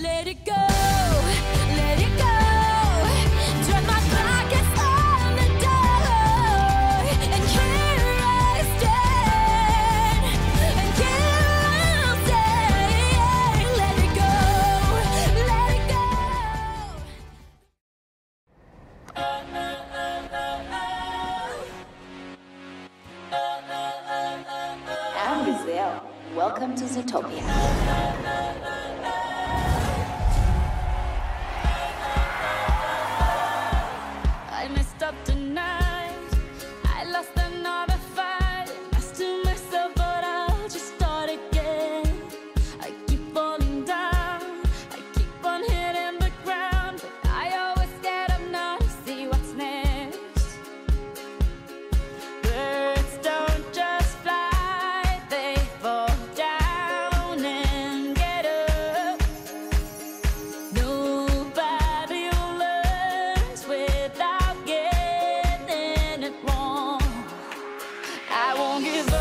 Let it go, let it go. Turn my and on the door. And here I stand, and here I'll stay. Let it go, let it go. Welcome to Zootopia. I won't give